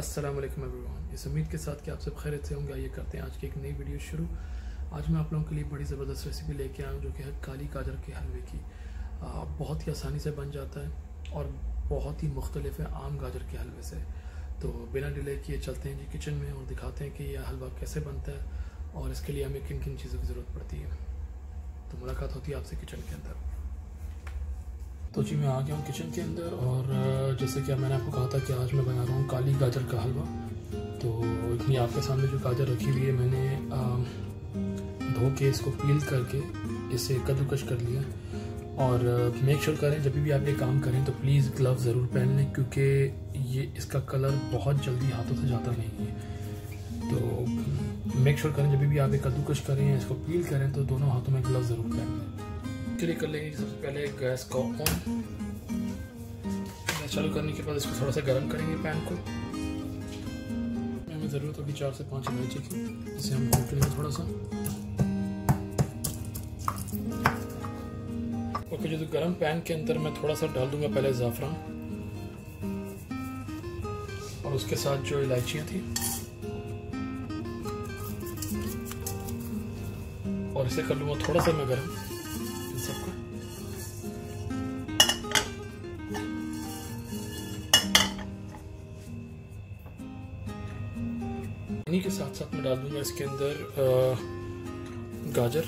अस्सलाम वालेकुम एवरीवन। इस उम्मीद के साथ कि आप सब खैरियत से होंगे। आइए करते हैं आज की एक नई वीडियो शुरू। आज मैं आप लोगों के लिए बड़ी ज़बरदस्त रेसिपी लेके आया हूँ जो कि है काली गाजर के हलवे की। आ, बहुत ही आसानी से बन जाता है और बहुत ही मुख्तलिफ़ है आम गाजर के हलवे से। तो बिना डिले किए चलते हैं जी किचन में और दिखाते हैं कि यह हलवा कैसे बनता है और इसके लिए हमें किन किन चीज़ों की ज़रूरत पड़ती है। तो मुलाकात होती है आपसे किचन के अंदर। तो जी मैं आ गया हूँ किचन के अंदर और जैसे कि मैंने आपको कहा था कि आज मैं बना रहा हूँ काली गाजर का हलवा। तो इतनी आपके सामने जो गाजर रखी हुई है, मैंने धो के इसको पील करके इसे कद्दूकश कर लिया। और मेक श्योर करें, जब भी आप ये काम करें तो प्लीज़ ग्लव ज़रूर पहन लें, क्योंकि ये इसका कलर बहुत जल्दी हाथों से जाता नहीं है। तो मेक श्योर करें, जब भी आप ये कद्दूकश करें इसको पील करें तो दोनों हाथों में ग्लव ज़रूर पहन लें। चलिए कर लेंगे सबसे पहले गैस को ऑन गैस चालू करने के बाद इसको थोड़ा सा गर्म करेंगे पैन को। हमें ज़रूरत होगी चार से पाँच इलायची की, जिसे हम भून लेंगे थोड़ा सा। ओके, जो तो गर्म पैन के अंदर मैं थोड़ा सा डाल दूँगा पहले ज़ाफ़रान। और उसके साथ जो इलायचियाँ थी। और इसे कर लूँगा थोड़ा सा मैं गर्म। इन्हीं के साथ साथ मैं डाल दूँगा इसके अंदर गाजर।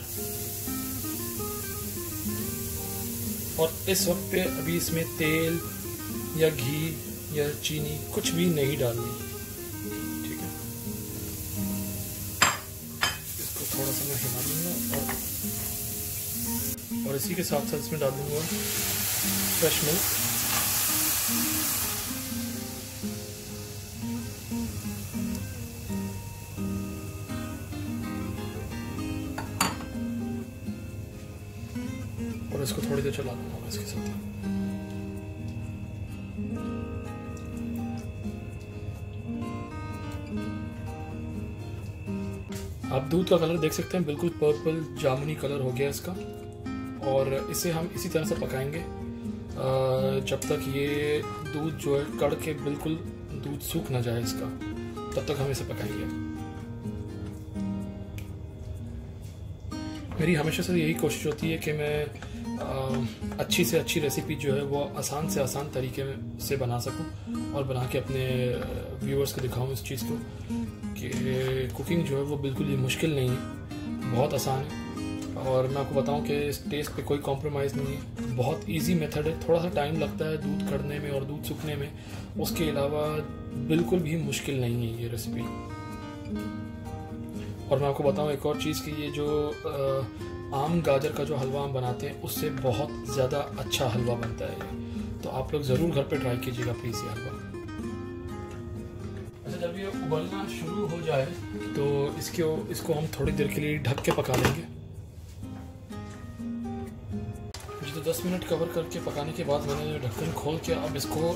और इस वक्त पे अभी इसमें तेल या घी या चीनी कुछ भी नहीं डालनी। ठीक है? इसको थोड़ा सा मैं हिला दूँगा और और इसी के साथ साथ इसमें डाल दूँगा फ्रेश मिल्क। और इसको थोड़ी देर चला दूँगा इसके साथ। आप दूध का कलर देख सकते हैं, बिल्कुल पर्पल जामुनी कलर हो गया इसका। और इसे हम इसी तरह से पकाएँगे। जब तक ये दूध जो है कड़ के बिल्कुल दूध सूख ना जाए इसका, तब तक हम इसे पकाएँगे। मेरी हमेशा से यही कोशिश होती है कि मैं अच्छी से अच्छी रेसिपी जो है वो आसान से आसान तरीके से बना सकूँ और बना के अपने व्यूअर्स को दिखाऊँ इस चीज़ को कि कुकिंग जो है वो बिल्कुल ही मुश्किल नहीं है, बहुत आसान है। और मैं आपको बताऊँ कि इस टेस्ट पे कोई कॉम्प्रोमाइज़ नहीं है। बहुत इजी मेथड है, थोड़ा सा टाइम लगता है दूध कड़ने में और दूध सूखने में। उसके अलावा बिल्कुल भी मुश्किल नहीं है ये रेसिपी और मैं आपको बताऊँ एक और चीज़ कि ये जो आम गाजर का जो हलवा हम बनाते हैं, उससे बहुत ज़्यादा अच्छा हलवा बनता है तो आप लोग ज़रूर घर पे ट्राई कीजिएगा प्लीज़ ये हलवा। अच्छा जब ये उबलना शुरू हो जाए तो इसके, इसको हम थोड़ी देर के लिए ढक के पका लेंगे। मुझे तो 10 मिनट कवर करके पकाने के बाद मैंने ढक्कन खोल के अब इसको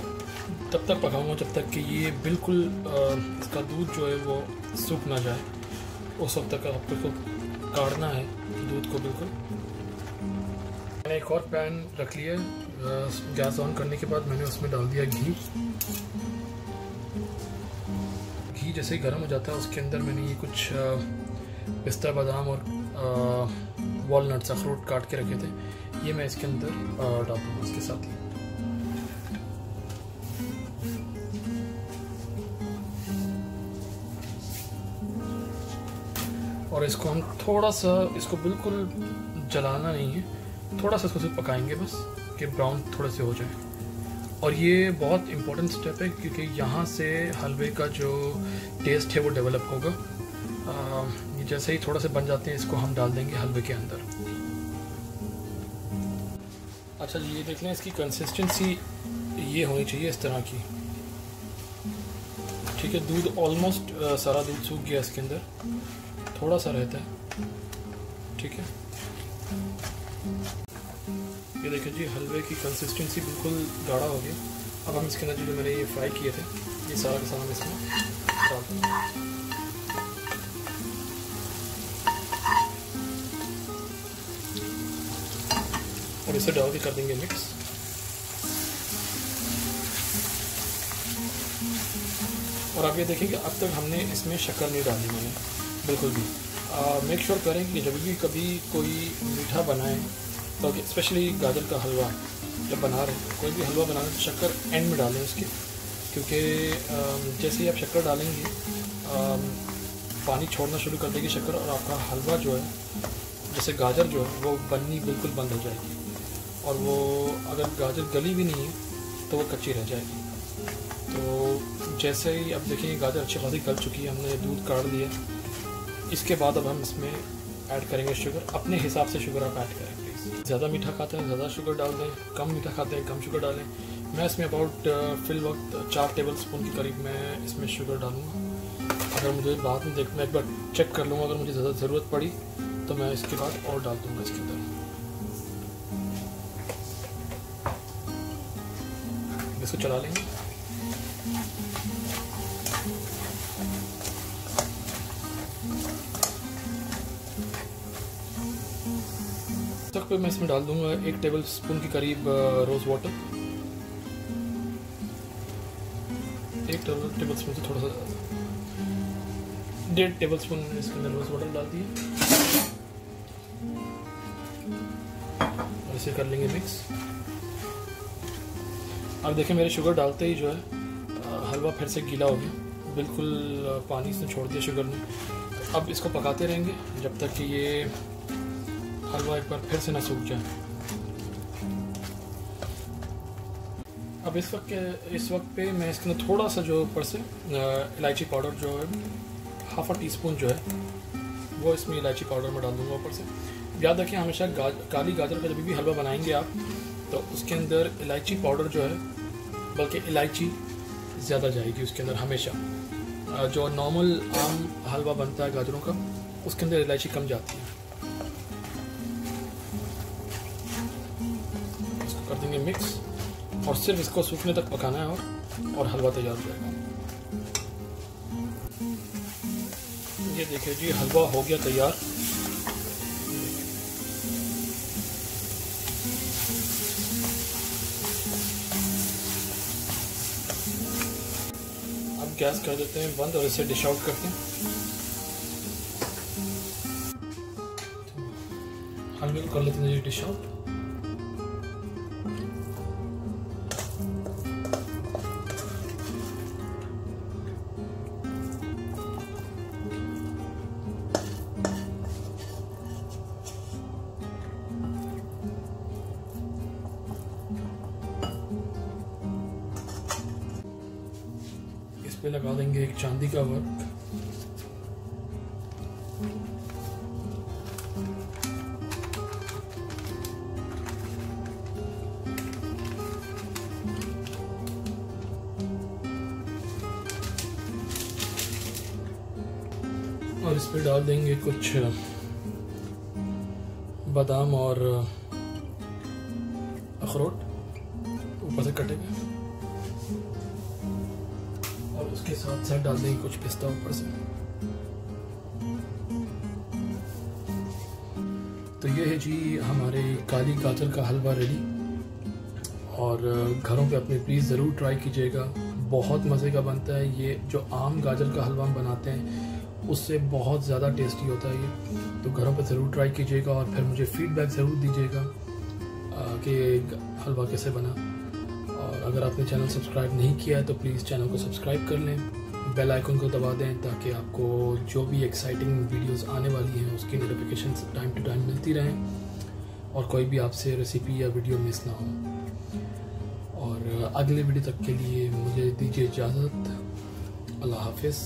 तब तक पकाऊँगा जब तक कि ये बिल्कुल इसका दूध जो है वो सूख ना जाए। उस वक्त तक आपको इसको काटना है दूध को बिल्कुल। मैंने एक और पैन रख लिया गैस ऑन करने के बाद मैंने उसमें डाल दिया घी। घी जैसे ही गर्म हो जाता है, उसके अंदर मैंने ये कुछ पिस्ता, बादाम और वॉलनट्स अखरोट काट के रखे थे। ये मैं इसके अंदर डाल दूँगा इसके साथ ही। और इसको हम थोड़ा सा, इसको बिल्कुल जलाना नहीं है। थोड़ा सा इसको सिर्फ़ पकाएँगे बस, कि ब्राउन थोड़े से हो जाए। और ये बहुत इम्पोर्टेंट स्टेप है, क्योंकि यहाँ से हलवे का जो टेस्ट है वो डेवलप होगा। ये जैसे ही थोड़ा से बन जाते हैं, इसको हम डाल देंगे हलवे के अंदर। अच्छा ये देख लें, इसकी कंसिस्टेंसी ये होनी चाहिए इस तरह की। ठीक है, दूध ऑलमोस्ट सारा दूध सूख गया इसके अंदर। थोड़ा सा रहता है। ठीक है? ये देखिए जी, हलवे की कंसिस्टेंसी बिल्कुल गाढ़ा हो गया अब हम इसके अंदर जो मैंने ये फ्राई किए थे, ये सारा का सारा इसमें डाल देंगे और इसे डाल के कर देंगे मिक्स और आप ये देखें कि अब तक हमने इसमें शक्कर नहीं डाली मैंने। बिल्कुल भी। मेक श्योर sure करें कि जब भी कभी कोई मीठा बनाएँ तो स्पेशली गाजर का हलवा जब बना रहे हैं, कोई भी हलवा बना रहे तो शक्कर एंड में डालें उसके। क्योंकि जैसे ही आप शक्कर डालेंगे पानी छोड़ना शुरू कर देगी शक्कर और आपका हलवा जो है, जैसे गाजर जो है, वो बननी बिल्कुल बंद हो जाएगी। और वो अगर गाजर गली भी नहीं है तो वो कच्ची रह जाएगी। तो जैसे ही अब देखेंगे गाजर अच्छी खासी गल चुकी है, हमने दूध काट लिया इसके बाद अब हम इसमें ऐड करेंगे शुगर अपने हिसाब से शुगर आप ऐड करें प्लीज़ ज़्यादा मीठा खाते हैं, ज़्यादा शुगर डाल दें, कम मीठा खाते हैं, कम शुगर डालें. मैं इसमें अबाउट फिल वक्त चार टेबल स्पून के करीब मैं इसमें शुगर डालूँगा. अगर मुझे बाद में देख मैं एक बार चेक कर लूँगा, अगर मुझे ज़्यादा ज़रूरत पड़ी तो मैं इसके बाद और डाल दूँगा इसके अंदर. इसको चला लेंगे. पे मैं इसमें डाल दूँगा एक टेबल स्पून के करीब रोज़ वाटर एक टेबल स्पून से थोड़ा सा, डेढ़ टेबल स्पून इसके अंदर रोज़ वाटर डाल दिए। इसे कर लेंगे मिक्स अब देखें मेरे शुगर डालते ही जो है हलवा फिर से गीला हो गया। बिल्कुल पानी से छोड़ दिया शुगर ने। अब इसको पकाते रहेंगे, जब तक कि ये हलवा एक बार फिर से ना सूख जाए। अब इस वक्त इस वक्त पे मैं इसके अंदर थोड़ा सा जो ऊपर से इलायची पाउडर जो है हाफ़ अ टी स्पून जो है वो इसमें इलायची पाउडर में डाल दूँगा ऊपर से। याद रखें हमेशा गा, काली गाजर का जब भी हलवा बनाएँगे आप तो उसके अंदर इलायची पाउडर जो है बल्कि इलायची ज़्यादा जाएगी उसके अंदर हमेशा। जो नॉर्मल आम हलवा बनता है गाजरों का उसके अंदर इलायची कम जाती है। कर देंगे मिक्स और सिर्फ़ इसको सूखने तक पकाना है और और हलवा तैयार हो जाएगा ये देखिए जी, हलवा हो गया तैयार। अब गैस कर देते हैं बंद और इसे डिश आउट करते हैं। हलवे को कर लेते हैं डिश आउट पे लगा देंगे एक चांदी का वर्क। और इस पे डाल देंगे कुछ बादाम और अखरोट। ऊपर से कटे गए उसके साथ साथ डाल देंगे कुछ पिस्ता ऊपर से। तो ये है जी हमारे काली गाजर का हलवा रेडी और घरों पे अपने प्लीज़ ज़रूर ट्राई कीजिएगा। बहुत मज़े का बनता है ये जो आम गाजर का हलवा हम बनाते हैं, उससे बहुत ज़्यादा टेस्टी होता है ये। तो घरों पे ज़रूर ट्राई कीजिएगा और फिर मुझे फीडबैक ज़रूर दीजिएगा कि हलवा कैसे बना। अगर आपने चैनल सब्सक्राइब नहीं किया है तो प्लीज़ चैनल को सब्सक्राइब कर लें। बेल आइकन को दबा दें ताकि आपको जो भी एक्साइटिंग वीडियोस आने वाली हैं, उसकी नोटिफिकेशन टाइम टू टाइम मिलती रहें और कोई भी आपसे रेसिपी या वीडियो मिस ना हो। और अगले वीडियो तक के लिए मुझे दीजिए इजाज़त। अल्लाह हाफिज़।